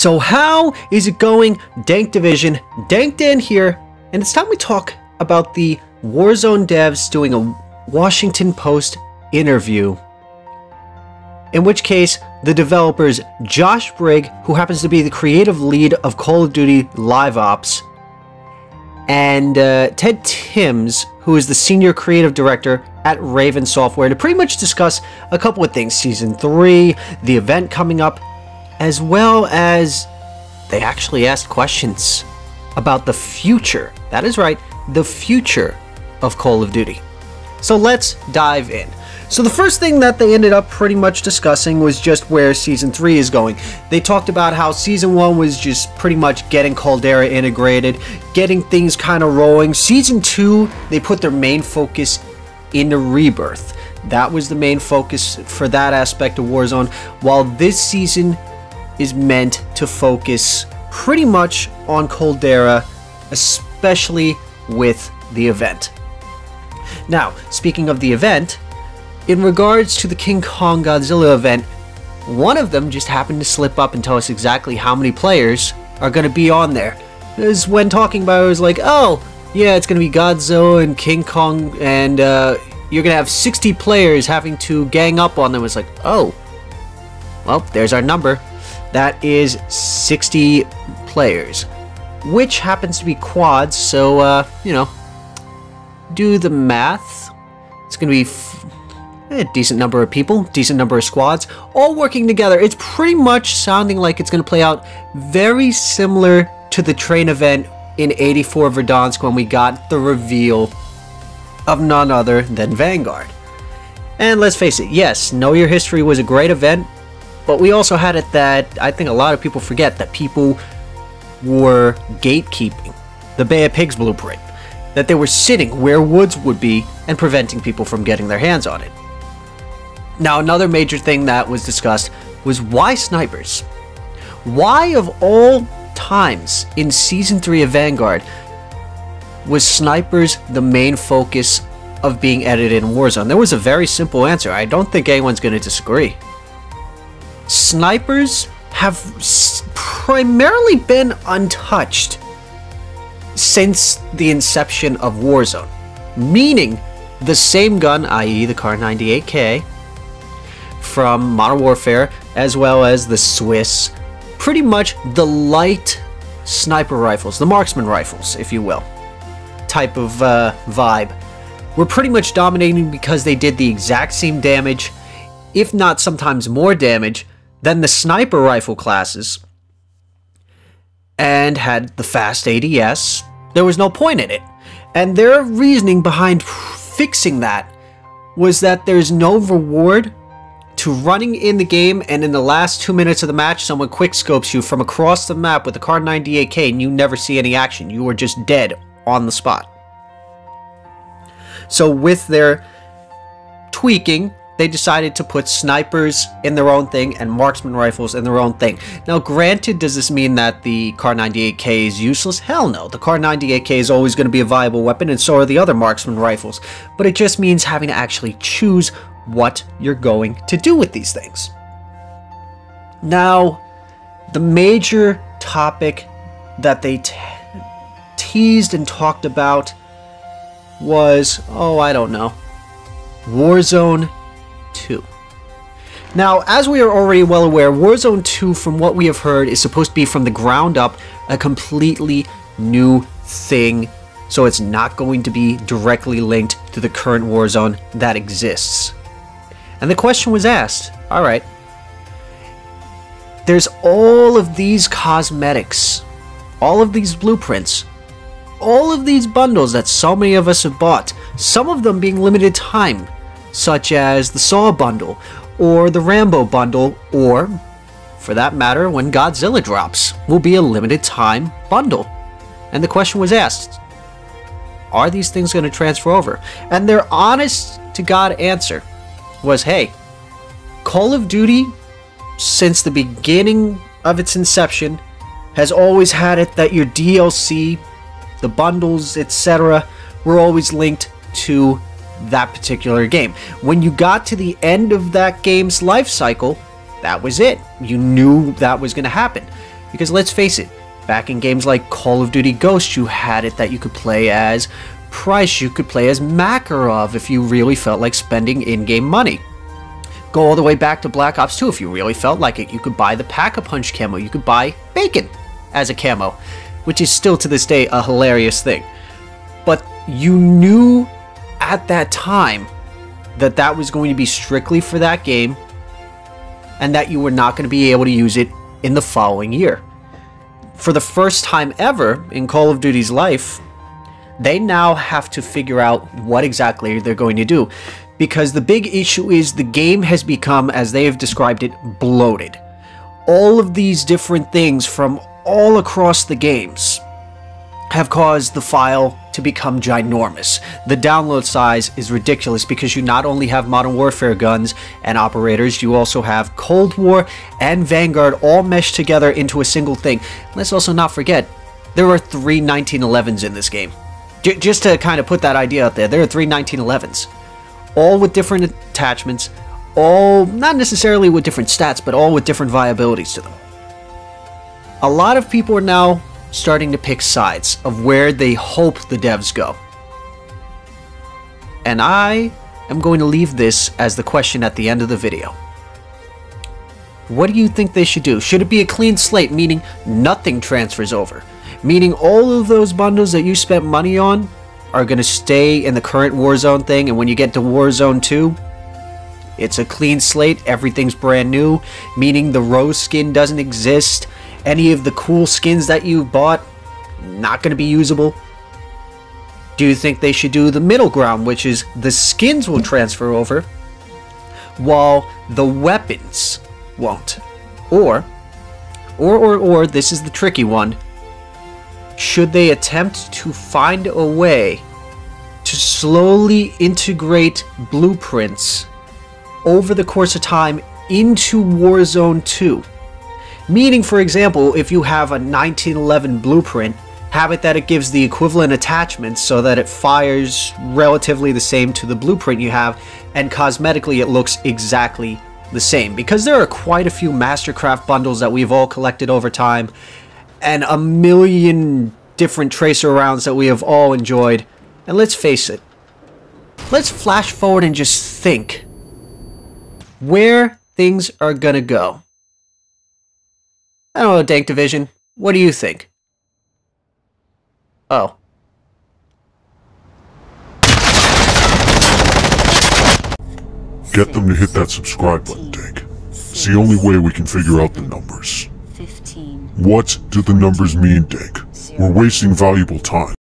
So how is it going? Dank Division, Dank Dan here, and it's time we talk about the Warzone devs doing a Washington Post interview. In which case, the developers Josh Bridge, who happens to be the creative lead of Call of Duty Live Ops, and uh, Ted Timmins, who is the senior creative director at Raven Software, to pretty much discuss a couple of things Season 3, the event coming up, as well as they actually asked questions about the future. That is right, the future of Call of Duty. So let's dive in. So the first thing that they ended up pretty much discussing was just where season 3 is going. They talked about how season 1 was just pretty much getting Caldera integrated, getting things kind of rolling. Season 2, they put their main focus into Rebirth. That was the main focus for that aspect of Warzone, while this season is meant to focus pretty much on Caldera, especially with the event. Now, speaking of the event, in regards to the King Kong Godzilla event, one of them just happened to slip up and tell us exactly how many players are going to be on there. Because when talking about it, it was like, oh, yeah, it's going to be Godzilla and King Kong, and uh, you're going to have 60 players having to gang up on them. It's like, oh, well, there's our number. That is 60 players, which happens to be quads, so, uh, you know, do the math. It's going to be a decent number of people, decent number of squads, all working together. It's pretty much sounding like it's going to play out very similar to the train event in 84 Verdansk when we got the reveal of none other than Vanguard. And let's face it, yes, Know Your History was a great event, but we also had it that I think a lot of people forget that people were gatekeeping the Bay of Pigs blueprint, that they were sitting where woods would be and preventing people from getting their hands on it. Now, another major thing that was discussed was why snipers? Why, of all times in Season 3 of Vanguard, was snipers the main focus of being edited in Warzone? There was a very simple answer. I don't think anyone's going to disagree. Snipers have primarily been untouched since the inception of Warzone, meaning the same gun, i.e., the Kar 98K, from Modern Warfare, as well as the Swiss, pretty much the light sniper rifles, the marksman rifles, if you will, type of uh, vibe, were pretty much dominating because they did the exact same damage, if not sometimes more damage, than the sniper rifle classes, and had the fast ADS. There was no point in it. And their reasoning behind fixing that was that there's no reward to running in the game and in the last two minutes of the match someone quickscopes you from across the map with a Kar 98K and you never see any action. You are just dead on the spot. So with their tweaking, they decided to put snipers in their own thing and marksman rifles in their own thing. Now, granted, does this mean that the Kar 98K is useless? Hell no. The Kar 98K is always going to be a viable weapon, and so are the other marksman rifles. But it just means having to actually choose what you're going to do with these things. Now, the major topic that they teased and talked about was, oh, I don't know, Warzone 2. Now, as we are already well aware, Warzone 2, from what we have heard, is supposed to be from the ground up a completely new thing, so it's not going to be directly linked to the current Warzone that exists. And the question was asked all right, there's all of these cosmetics, all of these blueprints, all of these bundles that so many of us have bought, some of them being limited time, such as the Saw bundle, or the Rambo bundle, or, for that matter, when Godzilla drops, will be a limited time bundle. And the question was asked Are these things going to transfer over? And their honest to God answer was hey, Call of Duty, since the beginning of its inception, has always had it that your DLC, the bundles, etc., were always linked to that particular game. When you got to the end of that game's life cycle, that was it. You knew that was going to happen. Because let's face it, back in games like Call of Duty Ghost, you had it that you could play as Price, you could play as Makarov if you really felt like spending in game money. Go all the way back to Black Ops 2 if you really felt like it. You could buy the Pack a Punch camo, you could buy Bacon as a camo, which is still to this day a hilarious thing. But you knew at that time that that was going to be strictly for that game and that you were not going to be able to use it in the following year. For the first time ever in Call of Duty's life, they now have to figure out what exactly they're going to do. Because the big issue is the game has become, as they have described it, bloated. All of these different things from all across the games have caused the file to become ginormous. The download size is ridiculous because you not only have Modern Warfare guns and operators, you also have Cold War and Vanguard all meshed together into a single thing. Let's also not forget, there are three 1911s in this game. J just to kind of put that idea out there, there are three 1911s. All with different attachments, all not necessarily with different stats, but all with different viabilities to them. A lot of people are now starting to pick sides of where they hope the devs go. And I am going to leave this as the question at the end of the video. What do you think they should do? Should it be a clean slate, meaning nothing transfers over? Meaning all of those bundles that you spent money on are going to stay in the current Warzone thing, and when you get to Warzone 2, it's a clean slate, everything's brand new, meaning the Rose skin doesn't exist, any of the cool skins that you bought not going to be usable? Do you think they should do the middle ground, which is the skins will transfer over, while the weapons won't? Or, or, or, or, this is the tricky one. Should they attempt to find a way to slowly integrate blueprints over the course of time into Warzone 2? Meaning, for example, if you have a 1911 blueprint, have it that it gives the equivalent attachments so that it fires relatively the same to the blueprint you have, and cosmetically it looks exactly the same. Because there are quite a few Mastercraft bundles that we've all collected over time, and a million different tracer rounds that we have all enjoyed. And let's face it, let's flash forward and just think where things are gonna go. I don't know, Dank Division. What do you think? Oh. Get them to hit that subscribe button, Dank. It's the only way we can figure out the numbers. What do the numbers mean, Dank? We're wasting valuable time.